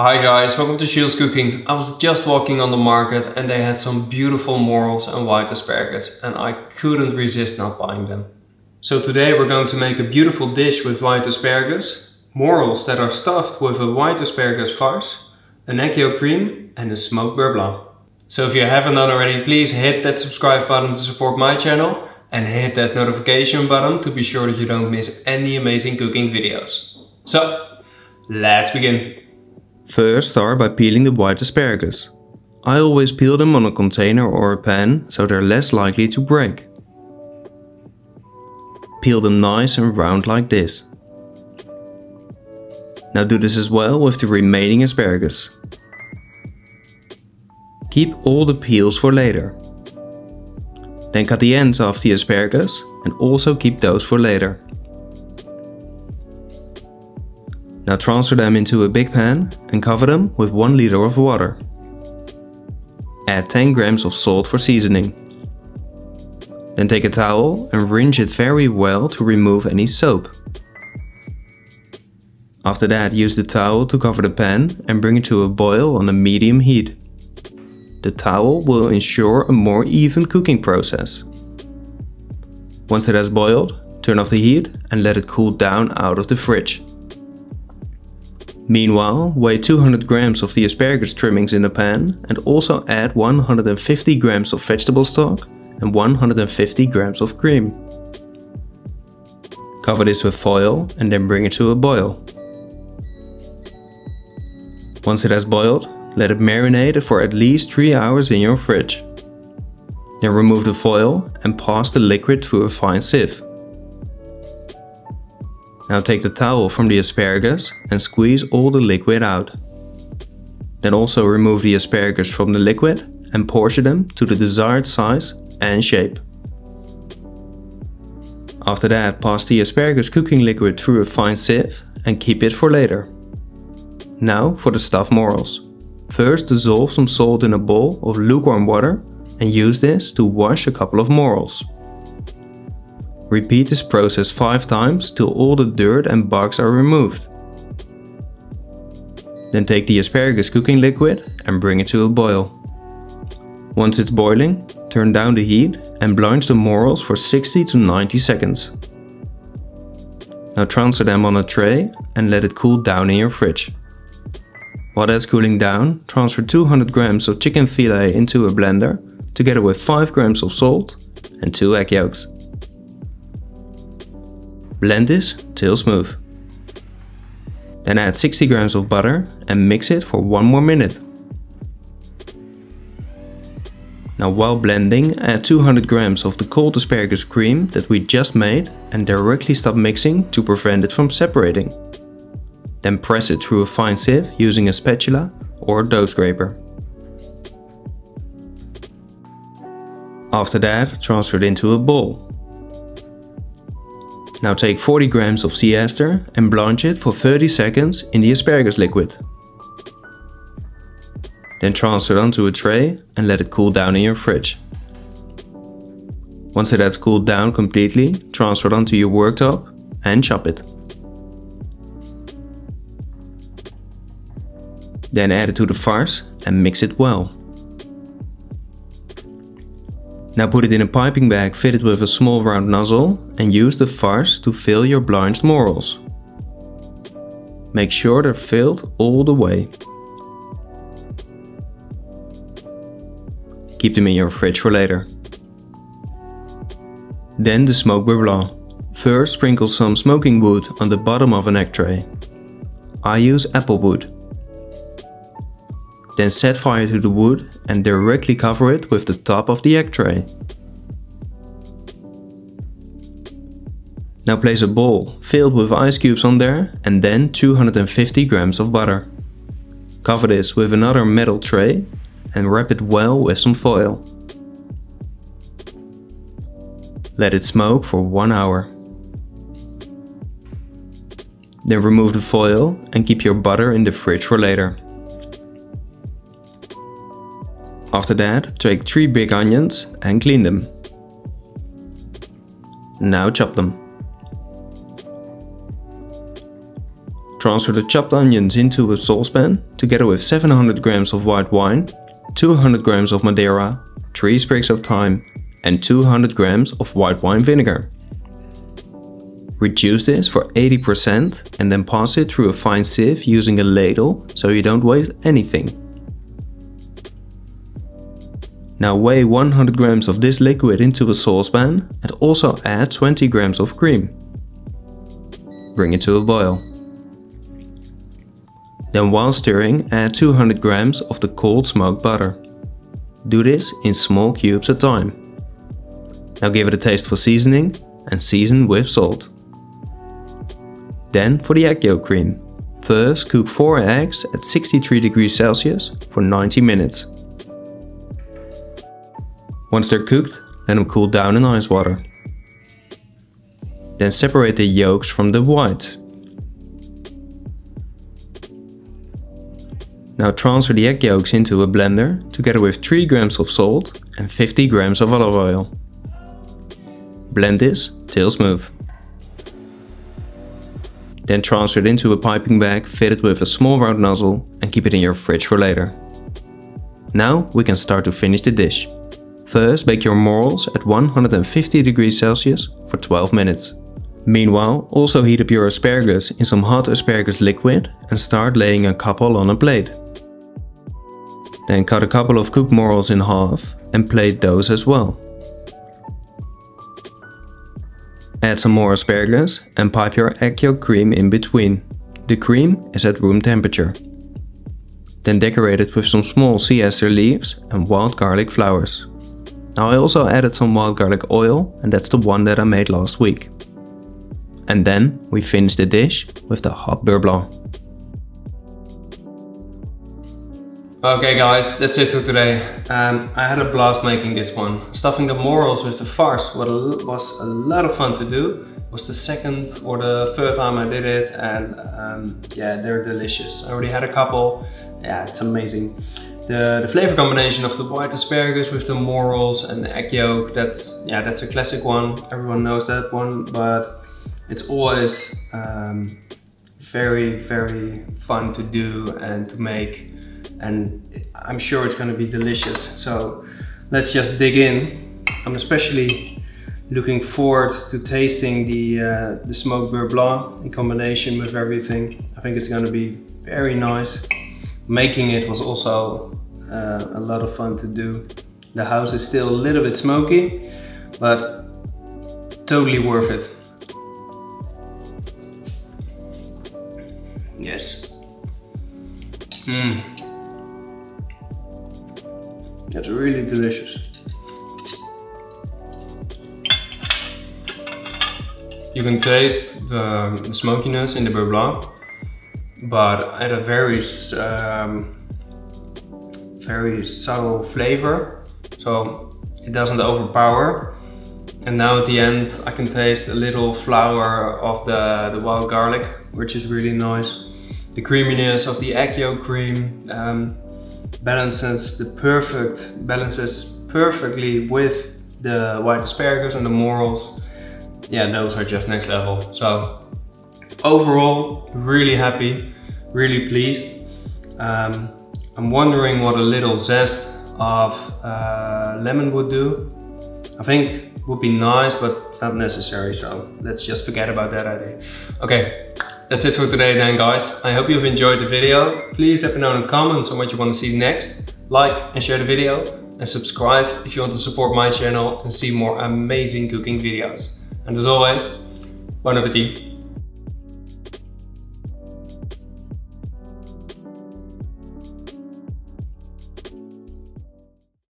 Hi guys, welcome to Jules Cooking. I was just walking on the market and they had some beautiful morels and white asparagus and I couldn't resist not buying them. So today we're going to make a beautiful dish with white asparagus, morels that are stuffed with a white asparagus farce, an egg yolk cream and a smoked beurre blanc. So if you haven't done already, please hit that subscribe button to support my channel and hit that notification button to be sure that you don't miss any amazing cooking videos. So, let's begin. First start by peeling the white asparagus. I always peel them on a container or a pan so they're less likely to break. Peel them nice and round like this. Now do this as well with the remaining asparagus. Keep all the peels for later. Then cut the ends off the asparagus and also keep those for later. Now transfer them into a big pan and cover them with 1 liter of water. Add 10 grams of salt for seasoning. Then take a towel and rinse it very well to remove any soap. After that use the towel to cover the pan and bring it to a boil on a medium heat. The towel will ensure a more even cooking process. Once it has boiled, turn off the heat and let it cool down out of the fridge. Meanwhile, weigh 200 grams of the asparagus trimmings in a pan and also add 150 grams of vegetable stock and 150 grams of cream. Cover this with foil and then bring it to a boil. Once it has boiled, let it marinate for at least 3 hours in your fridge. Then remove the foil and pass the liquid through a fine sieve. Now take the towel from the asparagus and squeeze all the liquid out. Then also remove the asparagus from the liquid and portion them to the desired size and shape. After that pass the asparagus cooking liquid through a fine sieve and keep it for later. Now for the stuffed morels. First dissolve some salt in a bowl of lukewarm water and use this to wash a couple of morels. Repeat this process 5 times till all the dirt and bugs are removed. Then take the asparagus cooking liquid and bring it to a boil. Once it's boiling, turn down the heat and blanch the morels for 60 to 90 seconds. Now transfer them on a tray and let it cool down in your fridge. While that's cooling down, transfer 200 grams of chicken filet into a blender together with 5 grams of salt and 2 egg yolks. Blend this till smooth. Then add 60 grams of butter and mix it for one more minute. Now while blending, add 200 grams of the cold asparagus cream that we just made and directly stop mixing to prevent it from separating. Then press it through a fine sieve using a spatula or dough scraper. After that, transfer it into a bowl. Now take 40 grams of sea aster and blanch it for 30 seconds in the asparagus liquid. Then transfer it onto a tray and let it cool down in your fridge. Once it has cooled down completely, transfer it onto your worktop and chop it. Then add it to the farce and mix it well. Now put it in a piping bag fitted with a small round nozzle and use the farce to fill your blanched morels. Make sure they're filled all the way. Keep them in your fridge for later. Then the smoked beurre. First sprinkle some smoking wood on the bottom of an egg tray. I use apple wood. Then set fire to the wood and directly cover it with the top of the egg tray. Now place a bowl filled with ice cubes on there and then 250 grams of butter. Cover this with another metal tray and wrap it well with some foil. Let it smoke for 1 hour. Then remove the foil and keep your butter in the fridge for later. After that, take 3 big onions and clean them. Now chop them. transfer the chopped onions into a saucepan together with 700 grams of white wine, 200 grams of Madeira, 3 sprigs of thyme and 200 grams of white wine vinegar. Reduce this for 80% and then pass it through a fine sieve using a ladle so you don't waste anything. Now weigh 100 grams of this liquid into a saucepan and also add 20 grams of cream. Bring it to a boil. Then while stirring add 200 grams of the cold smoked butter. Do this in small cubes at a time. Now give it a taste for seasoning and season with salt. Then for the egg yolk cream. First cook 4 eggs at 63 degrees Celsius for 90 minutes. Once they're cooked, let them cool down in ice water. Then separate the yolks from the whites. Now transfer the egg yolks into a blender together with 3 grams of salt and 50 grams of olive oil. Blend this till smooth. Then transfer it into a piping bag fitted with a small round nozzle and keep it in your fridge for later. Now we can start to finish the dish. First bake your morels at 150 degrees Celsius for 12 minutes. Meanwhile, also heat up your asparagus in some hot asparagus liquid and start laying a couple on a plate. Then cut a couple of cooked morels in half and plate those as well. Add some more asparagus and pipe your egg yolk cream in between. The cream is at room temperature. Then decorate it with some small sea aster leaves and wild garlic flowers. Now I also added some wild garlic oil and that's the one that I made last week. And then we finish the dish with the hot beurre blanc. Okay guys, that's it for today. Um, I had a blast making this one. Stuffing the morels with the farce was a lot of fun to do. It was the second or the third time I did it and um, yeah, they're delicious. I already had a couple. Yeah, it's amazing. The, the flavor combination of the white asparagus with the morels and the egg yolk, that's, yeah, that's a classic one. Everyone knows that one, but it's always um, very, very fun to do and to make and I'm sure it's gonna be delicious. So let's just dig in. I'm especially looking forward to tasting the, uh, the smoked beurre blanc in combination with everything. I think it's gonna be very nice. Making it was also uh, a lot of fun to do. The house is still a little bit smoky, but totally worth it. Yes. Mmm. It's really delicious. You can taste the, the smokiness in the beurre blanc, but at a very, um, very subtle flavor. So it doesn't overpower. And now at the end, I can taste a little flower of the, the wild garlic, which is really nice. The creaminess of the egg yolk cream, um, balances the perfect, balances perfectly with the white asparagus and the morels. Yeah, those are just next level. So overall, really happy, really pleased. Um, I'm wondering what a little zest of uh, lemon would do. I think it would be nice, but it's not necessary. So let's just forget about that idea. Okay, that's it for today then guys. I hope you've enjoyed the video. Please let me know in the comments on what you want to see next. Like and share the video and subscribe if you want to support my channel and see more amazing cooking videos. And as always, bon appetit.